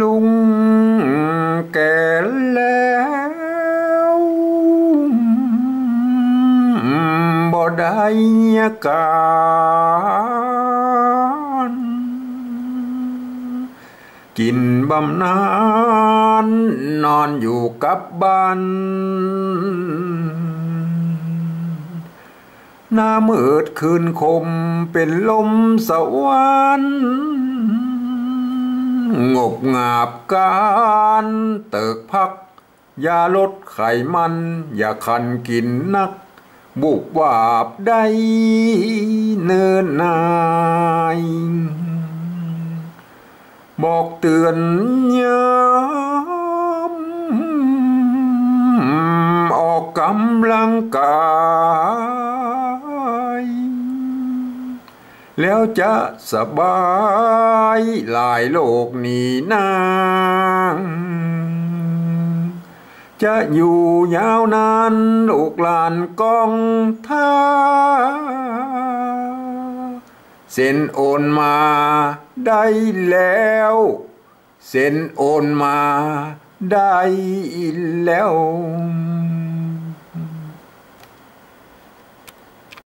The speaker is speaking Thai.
ลุงแก่แล้วบ่ได้การกินบำนาญนอนอยู่กับบ้านหน้ามืดคืนคมเป็นลมสวรรค์ งบงาบการเติกพัก ยาลดไขมัน อย่าคันกินนัก บุบวาบได้เนินนายบอกเตือนยามออกกำลังกาย แล้วจะสบายหลายโลกนี้นาง จะอยู่ยาวนานลูกหลานกองท่าเส้นโอนมาได้แล้วเส้นโอนมาได้แล้ว